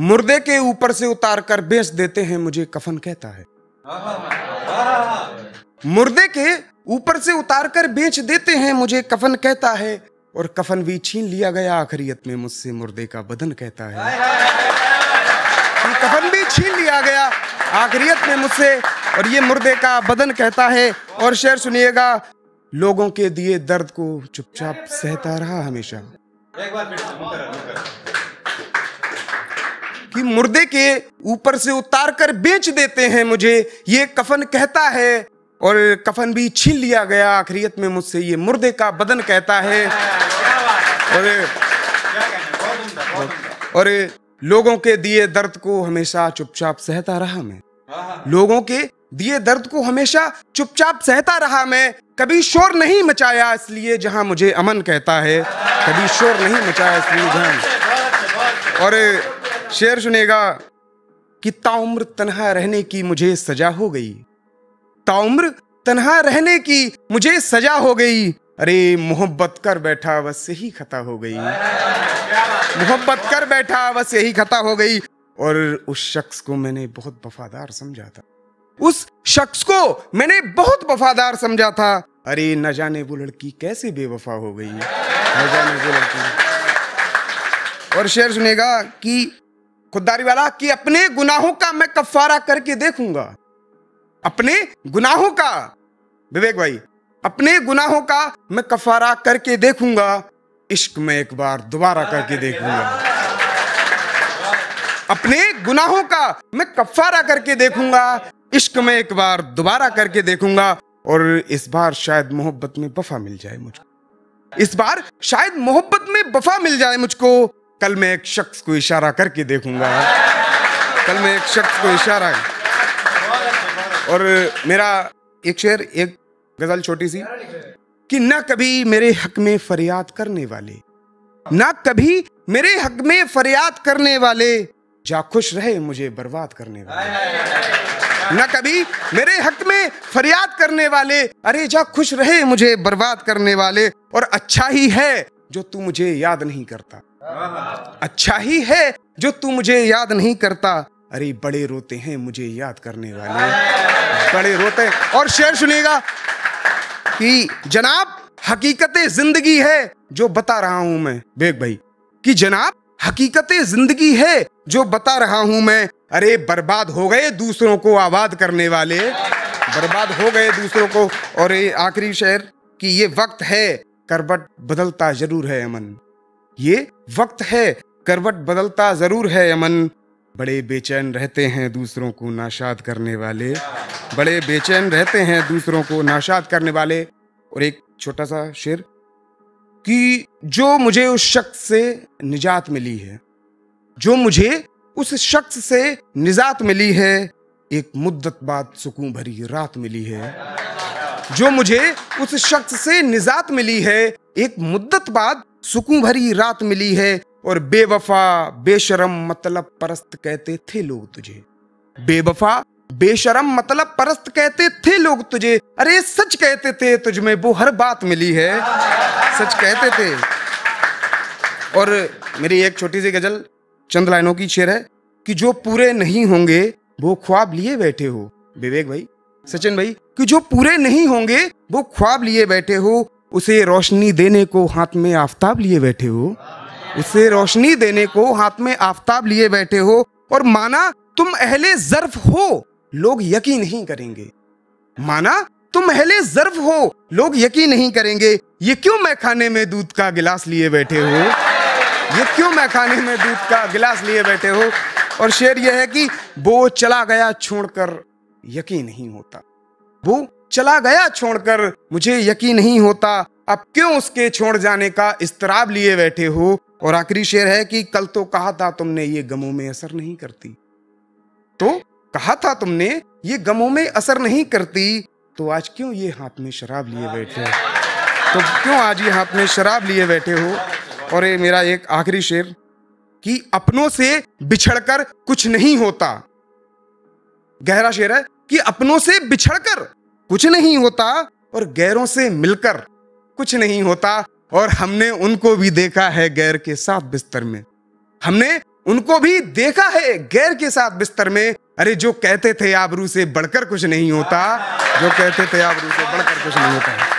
मुर्दे के ऊपर से उतार कर बेच देते हैं, मुझे कफन कहता है। मुर्दे के ऊपर से उतार कर बेच देते हैं, मुझे कफन कहता है। और कफन भी छीन लिया गया आखिरियत में, मुझसे मुर्दे का बदन कहता है। कफन भी छीन लिया गया आखिरियत में मुझसे, और ये मुर्दे का बदन कहता है। और शेर सुनिएगा, लोगों के दिए दर्द को चुपचाप सहता रहा हमेशा। एक बार कि मुर्दे के ऊपर से उतार कर बेच देते हैं मुझे। ये कफन कहता है और कफन भी छीन लिया गया। आखिरियत में मुझसे ये मुर्दे का बदन कहता है। और और लोगों के दिए दर्द को हमेशा चुपचाप सहता रहा मैं। लोगों के दिए दर्द को हमेशा चुपचाप सहता रहा मैं। कभी शोर नहीं मचाया इसलिए जहाँ मुझे अमन कहता है। कभी शोर नहीं मचाया इसलिए जहाँ और शेर सुनेगा कि ताउम्र तनहा रहने की मुझे सजा हो गई? ताउम्र तनहा रहने की मुझे सजा हो गई? अरे, मोहब्बत कर बैठा बस यही खता हो गई। मोहब्बत कर बैठा बस यही खता हो गई। और उस शख्स को मैंने बहुत वफादार समझा था। उस शख्स को मैंने बहुत वफादार समझा था। अरे, न जाने वो लड़की कैसे बेवफा हो गई। न जाने वो लड़की। और शेर सुनेगा कि खुददारी वाला कि अपने गुनाहों का मैं कफारा करके देखूँगा। अपने गुनाहों का, विवेक भाई, अपने गुनाहों का मैं कफारा करके देखूँगा। इश्क में एक बार दोबारा करके देखूँगा। अपने गुनाहों का मैं कफारा करके देखूँगा। इश्क में एक बार दोबारा करके देखूँगा और इस बार शायद मोहब्बत में वफा मिल जाए मुझको। इस बार शायद मोहब्बत में वफा मिल जाए मुझको। कल मैं एक शख्स को इशारा करके देखूँगा। कल मैं एक शख्स को इशारा और मेरा एक शेर, एक गज़ल छोटी सी, कि न कभी मेरे हक में फरियाद करने वाले, न कभी मेरे हक में फरियाद करने वाले जा खुश रहे मुझे बर्बाद करने वाले। न कभी मेरे हक में फरियाद करने वाले, अरे जा खुश रहे मुझे बर्बाद करने वाले, और अच्छा ही है जो तू मुझे याद नहीं करता। अच्छा ही है जो तू मुझे याद नहीं करता। अरे, बड़े रोते हैं मुझे याद करने वाले। बड़े रोते हैं। और शेर सुनिएगा कि, जनाब, हकीकत ज़िंदगी है जो बता रहा हूँ मैं। बेग भाई, कि जनाब, हकीकत ज़िंदगी है जो बता रहा हूँ मैं। अरे, बर्बाद हो गए दूसरों को आबाद करने वाले। बर्बाद हो गए दूसरों को। और आखिरी शेर कि ये वक्त है, करबट बदलता ज़रूर है अमन। ये वक्त है, करवट बदलता ज़रूर है अमन बड़े बेचैन रहते हैं दूसरों को नाशाद करने वाले। बड़े बेचैन रहते हैं दूसरों को नाशाद करने वाले। और एक छोटा सा शेर, कि जो मुझे उस शख्स से निजात मिली है, जो मुझे उस शख्स से निजात मिली है, एक मुद्दत बाद सुकून भरी रात मिली है। जो मुझे उस शख्स से निजात मिली है, एक मुद्दत बाद सुकून भरी रात मिली है और बेवफा, बेशरम मतलब परस्त कहते थे लोग तुझे। बेवफा, बेशरम मतलब परस्त कहते थे लोग तुझे। अरे, सच कहते थे तुझ में, वो हर बात मिली है। सच कहते थे। और मेरी एक छोटी सी गज़ल चंद लाइनों की शेर है कि जो पूरे नहीं होंगे, वो ख्वाब लिए बैठे हो। विवेक भाई, सचिन भाई, कि जो पूरे नहीं होंगे, वो ख्वाब लिए बैठे हो। उसे रोशनी देने को हाथ में आफताब लिए बैठे हो। उसे रोशनी देने को हाथ में आफताब लिए बैठे हो और माना तुम अहले जर्फ हो, लोग यकीन नहीं करेंगे। माना तुम अहले जर्फ हो, लोग यकीन नहीं करेंगे। ये क्यों मैं खाने में दूध का गिलास लिए बैठे हो? ये क्यों मैं खाने में दूध का गिलास लिए बैठे हो? और शेर यह है कि वो चला गया छोड़कर यकीन नहीं होता। वो चला गया छोड़कर, मुझे यकीन नहीं होता, अब क्यों उसके छोड़ जाने का इस्तराब लिए बैठे हो? और आखिरी शेर है कि कल तो कहा था तुमने, ये गमों में असर नहीं करती। तो कहा था तुमने, ये गमों में असर नहीं करती। तो आज क्यों ये हाथ में शराब लिए बैठे हो? तो क्यों आज ये हाथ में शराब लिए बैठे हो? और ये मेरा एक आखिरी शेर, कि अपनों से बिछड़कर कुछ नहीं होता। गहरा शेर है कि अपनों से बिछड़कर कुछ नहीं होता और गैरों से मिलकर कुछ नहीं होता। और हमने उनको भी देखा है गैर के साथ बिस्तर में। हमने उनको भी देखा है गैर के साथ बिस्तर में। अरे, जो कहते थे आबरू से बढ़कर कुछ नहीं होता, जो कहते थे आबरू से बढ़कर कुछ नहीं होता।